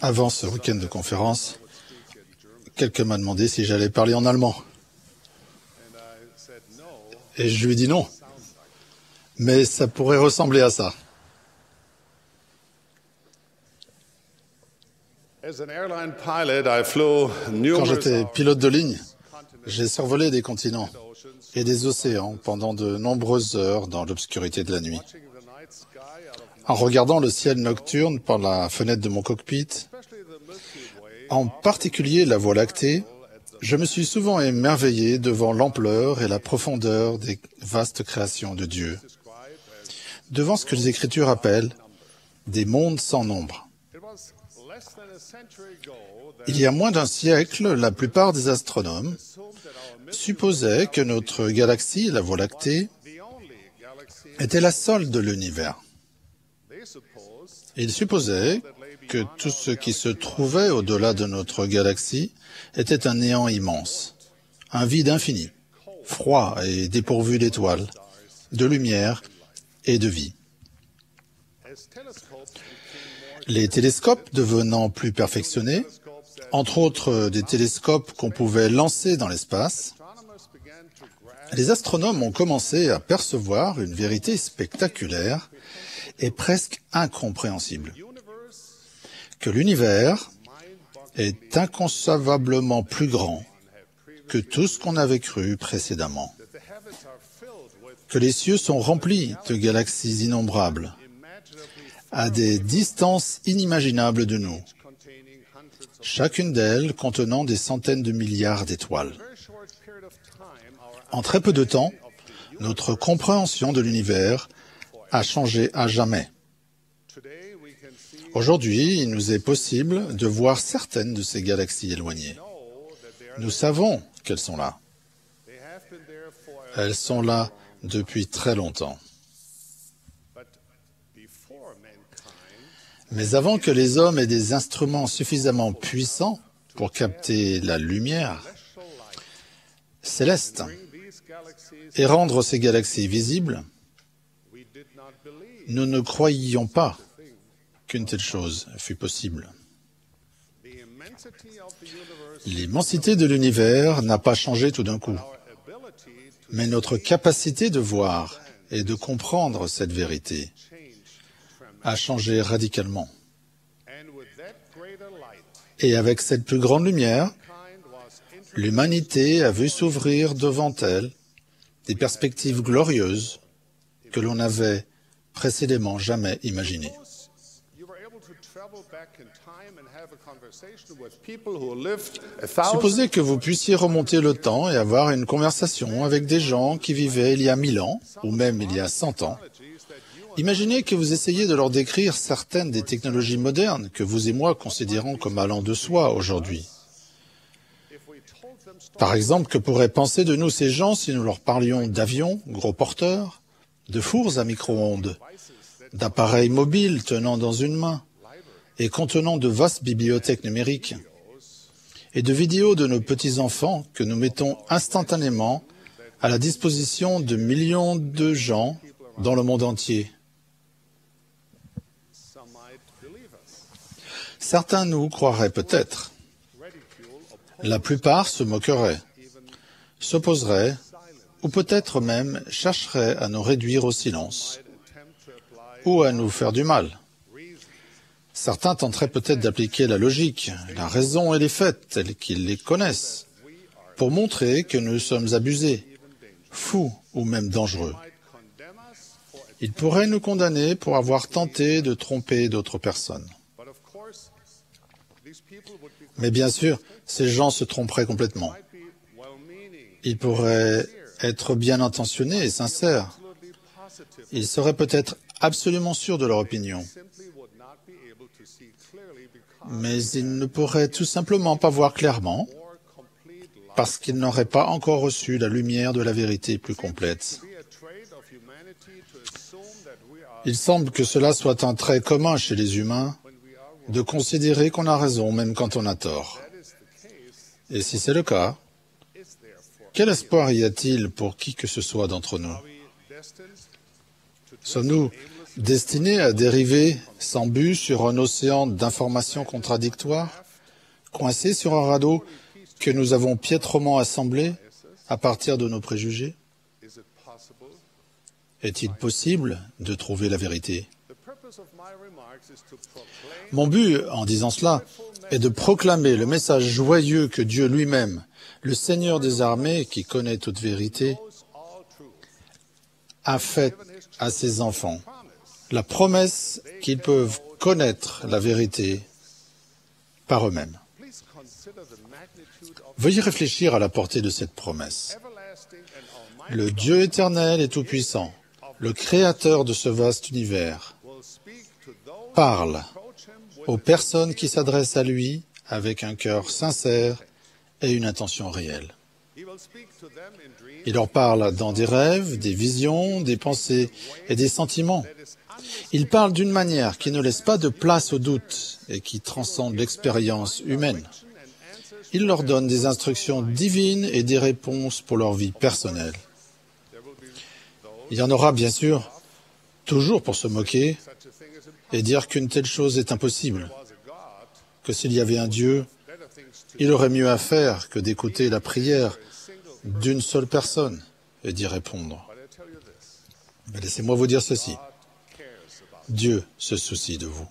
Avant ce week-end de conférence, quelqu'un m'a demandé si j'allais parler en allemand. Et je lui ai dit non. Mais ça pourrait ressembler à ça. Quand j'étais pilote de ligne, j'ai survolé des continents et des océans pendant de nombreuses heures dans l'obscurité de la nuit. En regardant le ciel nocturne par la fenêtre de mon cockpit, en particulier la Voie lactée, je me suis souvent émerveillé devant l'ampleur et la profondeur des vastes créations de Dieu, devant ce que les Écritures appellent des mondes sans nombre. Il y a moins d'un siècle, la plupart des astronomes supposaient que notre galaxie, la Voie lactée, était la seule de l'univers. Ils supposaient que tout ce qui se trouvait au-delà de notre galaxie était un néant immense, un vide infini, froid et dépourvu d'étoiles, de lumière et de vie. Les télescopes devenant plus perfectionnés, entre autres des télescopes qu'on pouvait lancer dans l'espace, les astronomes ont commencé à percevoir une vérité spectaculaire et presque incompréhensible, que l'univers est inconcevablement plus grand que tout ce qu'on avait cru précédemment, que les cieux sont remplis de galaxies innombrables, à des distances inimaginables de nous, chacune d'elles contenant des centaines de milliards d'étoiles. En très peu de temps, notre compréhension de l'univers a changé à jamais. Aujourd'hui, il nous est possible de voir certaines de ces galaxies éloignées. Nous savons qu'elles sont là. Elles sont là depuis très longtemps. Mais avant que les hommes aient des instruments suffisamment puissants pour capter la lumière céleste et rendre ces galaxies visibles, nous ne croyions pas qu'une telle chose fût possible. L'immensité de l'univers n'a pas changé tout d'un coup, mais notre capacité de voir et de comprendre cette vérité a changé radicalement. Et avec cette plus grande lumière, l'humanité a vu s'ouvrir devant elle des perspectives glorieuses que l'on n'avait précédemment jamais thousand Supposez que vous puissiez remonter le temps et avoir une conversation avec des gens qui vivaient il y a mille ans, ou même il y a cent ans. Imaginez que vous essayez de leur décrire certaines des technologies modernes que vous et moi considérons comme allant de soi aujourd'hui. Par exemple, que pourraient penser de nous ces gens si nous leur parlions d'avions, gros porteurs, de fours à micro-ondes, d'appareils mobiles tenant dans une main et contenant de vastes bibliothèques numériques, et de vidéos de nos petits-enfants que nous mettons instantanément à la disposition de millions de gens dans le monde entier. Certains nous croiraient peut-être, la plupart se moqueraient, s'opposeraient, ou peut-être même chercheraient à nous réduire au silence, ou à nous faire du mal. Certains tenteraient peut-être d'appliquer la logique, la raison et les faits tels qu'ils les connaissent, pour montrer que nous sommes abusés, fous ou même dangereux. Ils pourraient nous condamner pour avoir tenté de tromper d'autres personnes. Mais bien sûr, ces gens se tromperaient complètement. Ils pourraient être bien intentionnés et sincères. Ils seraient peut-être absolument sûrs de leur opinion. Mais ils ne pourraient tout simplement pas voir clairement parce qu'ils n'auraient pas encore reçu la lumière de la vérité plus complète. Il semble que cela soit un trait commun chez les humains de considérer qu'on a raison même quand on a tort. Et si c'est le cas, quel espoir y a-t-il pour qui que ce soit d'entre nous? Sommes-nous destiné à dériver sans but sur un océan d'informations contradictoires, coincé sur un radeau que nous avons piètrement assemblé à partir de nos préjugés? Est-il possible de trouver la vérité? Mon but en disant cela est de proclamer le message joyeux que Dieu lui-même, le Seigneur des armées qui connaît toute vérité, a fait à ses enfants. La promesse qu'ils peuvent connaître la vérité par eux-mêmes. Veuillez réfléchir à la portée de cette promesse. Le Dieu éternel et tout-puissant, le créateur de ce vaste univers, parle aux personnes qui s'adressent à lui avec un cœur sincère et une intention réelle. Il leur parle dans des rêves, des visions, des pensées et des sentiments. Il parle d'une manière qui ne laisse pas de place au doute et qui transcende l'expérience humaine. Il leur donne des instructions divines et des réponses pour leur vie personnelle. Il y en aura bien sûr toujours pour se moquer et dire qu'une telle chose est impossible, que s'il y avait un Dieu, il aurait mieux à faire que d'écouter la prière d'une seule personne et d'y répondre. Mais laissez-moi vous dire ceci. Dieu se soucie de vous.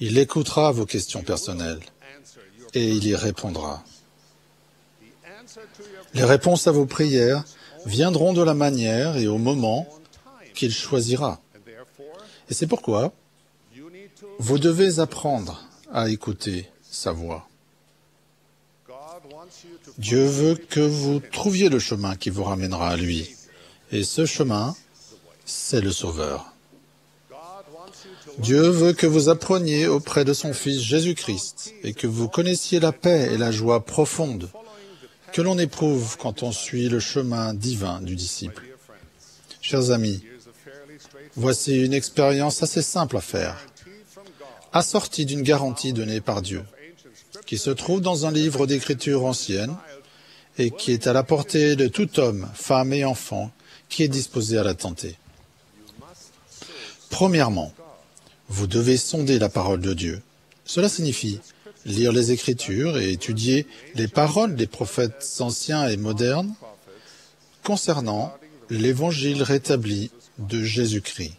Il écoutera vos questions personnelles et il y répondra. Les réponses à vos prières viendront de la manière et au moment qu'il choisira. Et c'est pourquoi vous devez apprendre à écouter sa voix. Dieu veut que vous trouviez le chemin qui vous ramènera à lui. Et ce chemin, c'est le Sauveur. Dieu veut que vous appreniez auprès de son Fils Jésus-Christ et que vous connaissiez la paix et la joie profonde que l'on éprouve quand on suit le chemin divin du disciple. Chers amis, voici une expérience assez simple à faire, assortie d'une garantie donnée par Dieu, qui se trouve dans un livre d'écriture ancienne et qui est à la portée de tout homme, femme et enfant qui est disposé à la tenter. Premièrement, vous devez sonder la parole de Dieu. Cela signifie lire les Écritures et étudier les paroles des prophètes anciens et modernes concernant l'évangile rétabli de Jésus-Christ.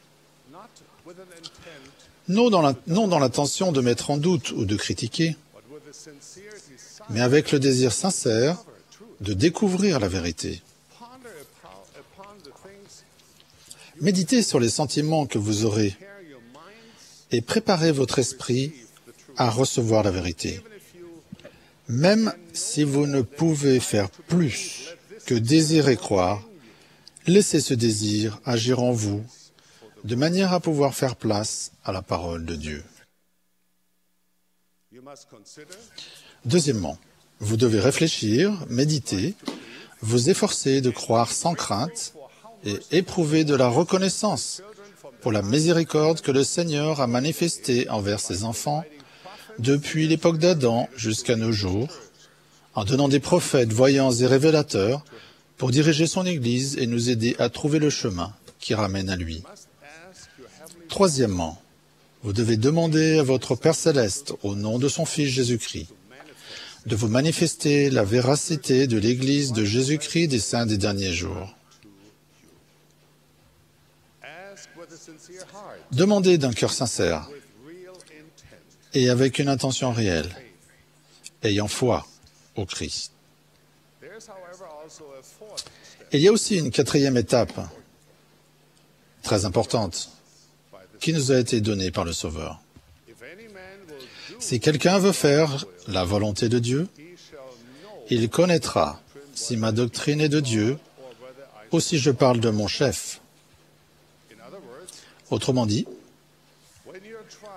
Non dans l'intention de mettre en doute ou de critiquer, mais avec le désir sincère de découvrir la vérité. Méditez sur les sentiments que vous aurez et préparez votre esprit à recevoir la vérité. Même si vous ne pouvez faire plus que désirer croire, laissez ce désir agir en vous de manière à pouvoir faire place à la parole de Dieu. Deuxièmement, vous devez réfléchir, méditer, vous efforcer de croire sans crainte et éprouver de la reconnaissance pour la miséricorde que le Seigneur a manifestée envers ses enfants depuis l'époque d'Adam jusqu'à nos jours, en donnant des prophètes voyants et révélateurs pour diriger son Église et nous aider à trouver le chemin qui ramène à lui. Troisièmement, vous devez demander à votre Père céleste, au nom de son Fils Jésus-Christ, de vous manifester la véracité de l'Église de Jésus-Christ des saints des derniers jours. Demandez d'un cœur sincère et avec une intention réelle, ayant foi au Christ. Il y a aussi une quatrième étape, très importante, qui nous a été donnée par le Sauveur. Si quelqu'un veut faire la volonté de Dieu, il connaîtra si ma doctrine est de Dieu ou si je parle de mon chef. Autrement dit,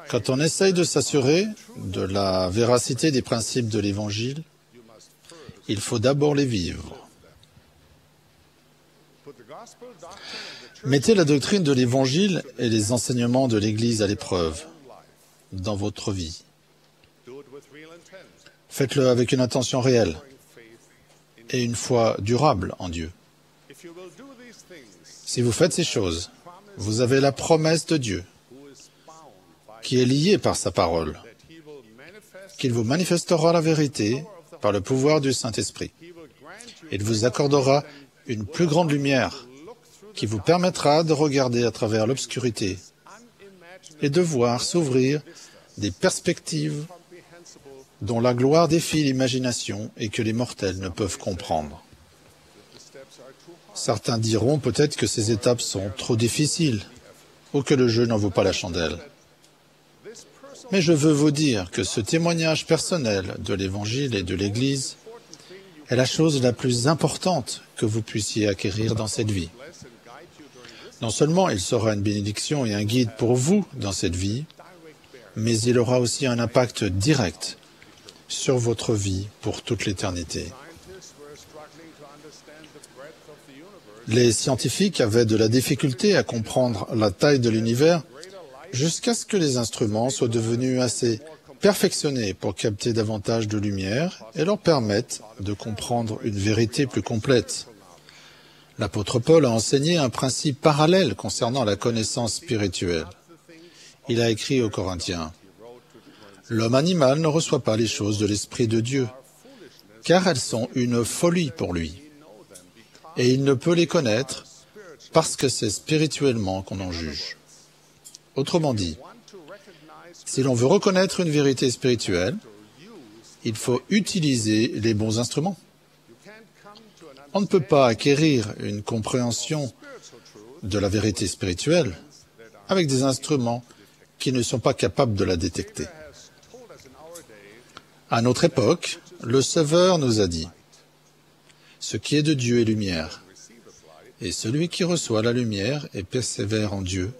quand on essaye de s'assurer de la véracité des principes de l'Évangile, il faut d'abord les vivre. Mettez la doctrine de l'Évangile et les enseignements de l'Église à l'épreuve dans votre vie. Faites-le avec une intention réelle et une foi durable en Dieu. Si vous faites ces choses, vous avez la promesse de Dieu qui est liée par sa parole, qu'il vous manifestera la vérité par le pouvoir du Saint-Esprit. Il vous accordera une plus grande lumière qui vous permettra de regarder à travers l'obscurité et de voir s'ouvrir des perspectives dont la gloire défie l'imagination et que les mortels ne peuvent comprendre. Certains diront peut-être que ces étapes sont trop difficiles ou que le jeu n'en vaut pas la chandelle. Mais je veux vous dire que ce témoignage personnel de l'Évangile et de l'Église est la chose la plus importante que vous puissiez acquérir dans cette vie. Non seulement il sera une bénédiction et un guide pour vous dans cette vie, mais il aura aussi un impact direct sur votre vie pour toute l'éternité. Les scientifiques avaient de la difficulté à comprendre la taille de l'univers jusqu'à ce que les instruments soient devenus assez perfectionnés pour capter davantage de lumière et leur permettent de comprendre une vérité plus complète. L'apôtre Paul a enseigné un principe parallèle concernant la connaissance spirituelle. Il a écrit aux Corinthiens, L'homme animal ne reçoit pas les choses de l'Esprit de Dieu, car elles sont une folie pour lui, et il ne peut les connaître parce que c'est spirituellement qu'on en juge. Autrement dit, si l'on veut reconnaître une vérité spirituelle, il faut utiliser les bons instruments. On ne peut pas acquérir une compréhension de la vérité spirituelle avec des instruments qui ne sont pas capables de la détecter. À notre époque, le Sauveur nous a dit, Ce qui est de Dieu est lumière, et celui qui reçoit la lumière et persévère en Dieu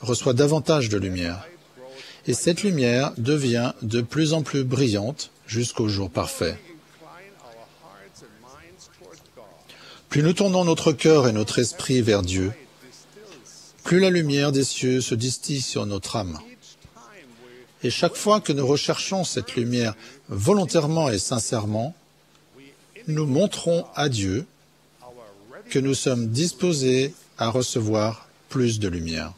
reçoit davantage de lumière. Et cette lumière devient de plus en plus brillante jusqu'au jour parfait. Plus nous tournons notre cœur et notre esprit vers Dieu, plus la lumière des cieux se distille sur notre âme. Et chaque fois que nous recherchons cette lumière volontairement et sincèrement, nous montrons à Dieu que nous sommes disposés à recevoir plus de lumière.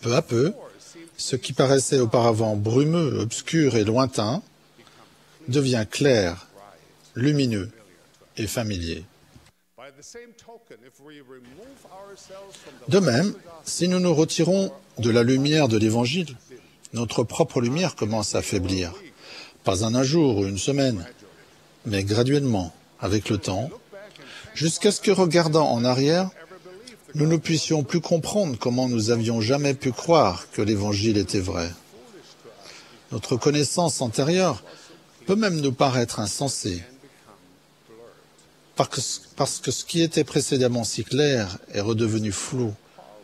Peu à peu, ce qui paraissait auparavant brumeux, obscur et lointain devient clair, lumineux et familier. De même, si nous nous retirons de la lumière de l'Évangile, notre propre lumière commence à faiblir. Pas en un jour ou une semaine, mais graduellement, avec le temps, jusqu'à ce que, regardant en arrière, nous ne puissions plus comprendre comment nous avions jamais pu croire que l'Évangile était vrai. Notre connaissance antérieure peut même nous paraître insensée, parce que ce qui était précédemment si clair est redevenu flou,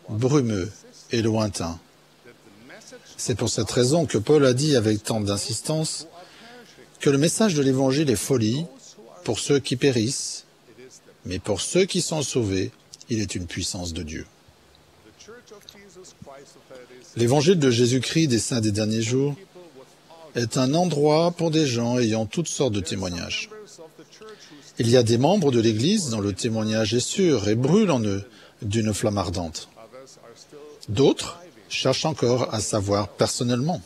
brumeux et lointain. C'est pour cette raison que Paul a dit avec tant d'insistance que le message de l'Évangile est folie pour ceux qui périssent, mais pour ceux qui sont sauvés, il est une puissance de Dieu. L'évangile de Jésus-Christ des saints des derniers jours est un endroit pour des gens ayant toutes sortes de témoignages. Il y a des membres de l'Église dont le témoignage est sûr et brûle en eux d'une flamme ardente. D'autres cherchent encore à savoir personnellement.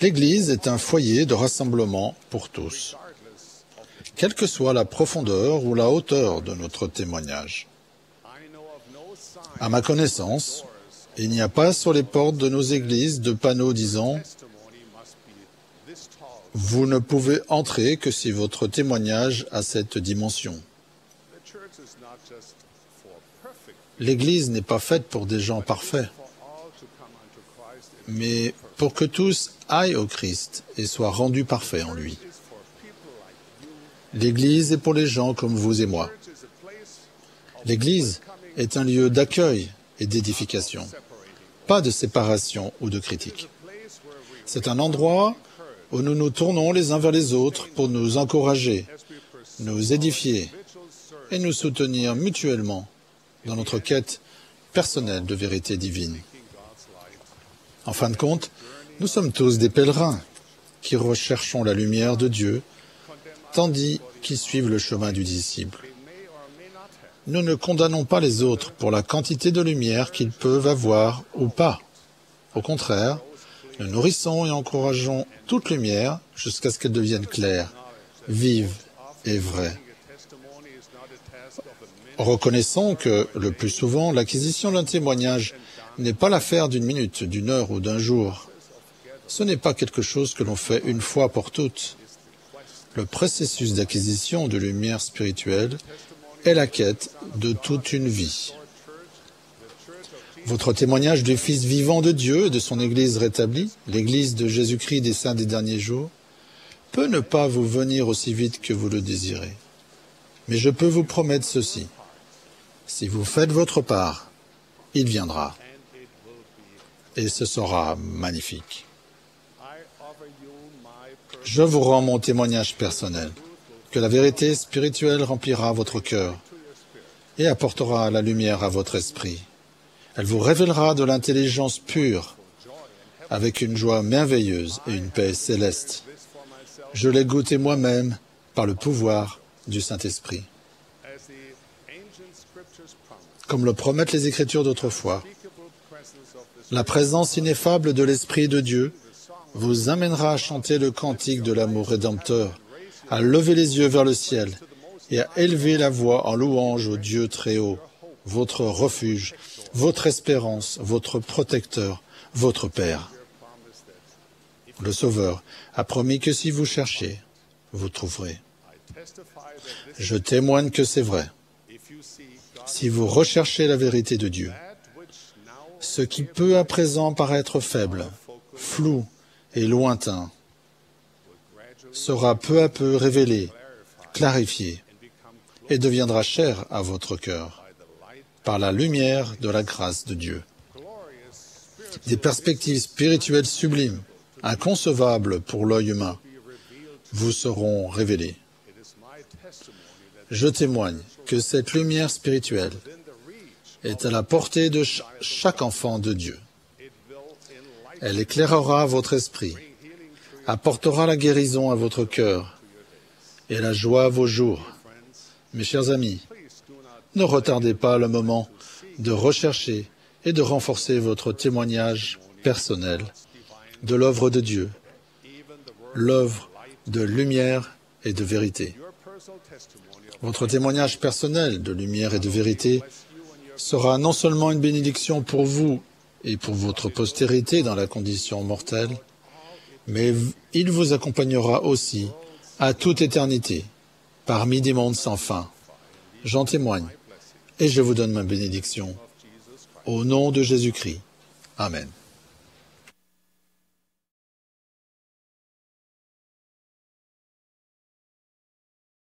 L'Église est un foyer de rassemblement pour tous quelle que soit la profondeur ou la hauteur de notre témoignage. À ma connaissance, il n'y a pas sur les portes de nos églises de panneaux disant ⁇ Vous ne pouvez entrer que si votre témoignage a cette dimension ⁇ L'Église n'est pas faite pour des gens parfaits, mais pour que tous aillent au Christ et soient rendus parfaits en lui. L'Église est pour les gens comme vous et moi. L'Église est un lieu d'accueil et d'édification, pas de séparation ou de critique. C'est un endroit où nous nous tournons les uns vers les autres pour nous encourager, nous édifier et nous soutenir mutuellement dans notre quête personnelle de vérité divine. En fin de compte, nous sommes tous des pèlerins qui recherchons la lumière de Dieu tandis qu'ils suivent le chemin du disciple. nous ne condamnons pas les autres pour la quantité de lumière qu'ils peuvent avoir ou pas. Au contraire, nous nourrissons et encourageons toute lumière jusqu'à ce qu'elle devienne claire, vive et vraie. Reconnaissons que, le plus souvent, l'acquisition d'un témoignage n'est pas l'affaire d'une minute, d'une heure ou d'un jour. Ce n'est pas quelque chose que l'on fait une fois pour toutes. Le processus d'acquisition de lumière spirituelle est la quête de toute une vie. Votre témoignage du Fils vivant de Dieu et de son Église rétablie, l'Église de Jésus-Christ des saints des derniers jours, peut ne pas vous venir aussi vite que vous le désirez. Mais je peux vous promettre ceci. Si vous faites votre part, il viendra. Et ce sera magnifique. Je vous rends mon témoignage personnel, que la vérité spirituelle remplira votre cœur et apportera la lumière à votre esprit. Elle vous révélera de l'intelligence pure, avec une joie merveilleuse et une paix céleste. Je l'ai goûté moi-même par le pouvoir du Saint-Esprit. Comme le promettent les Écritures d'autrefois, la présence ineffable de l'Esprit de Dieu vous amènera à chanter le cantique de l'amour rédempteur, à lever les yeux vers le ciel et à élever la voix en louange au Dieu très haut, votre refuge, votre espérance, votre protecteur, votre Père. Le Sauveur a promis que si vous cherchez, vous trouverez. Je témoigne que c'est vrai. Si vous recherchez la vérité de Dieu, ce qui peut à présent paraître faible, flou et lointain, sera peu à peu révélé, clarifié, et deviendra cher à votre cœur par la lumière de la grâce de Dieu. Des perspectives spirituelles sublimes, inconcevables pour l'œil humain, vous seront révélées. Je témoigne que cette lumière spirituelle est à la portée de ch chaque enfant de Dieu. Elle éclairera votre esprit, apportera la guérison à votre cœur et la joie à vos jours. Mes chers amis, ne retardez pas le moment de rechercher et de renforcer votre témoignage personnel de l'œuvre de Dieu, l'œuvre de lumière et de vérité. Votre témoignage personnel de lumière et de vérité sera non seulement une bénédiction pour vous et pour votre postérité dans la condition mortelle, mais il vous accompagnera aussi à toute éternité, parmi des mondes sans fin. J'en témoigne, et je vous donne ma bénédiction. Au nom de Jésus-Christ. Amen.